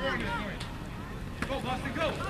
Go, Boston, go!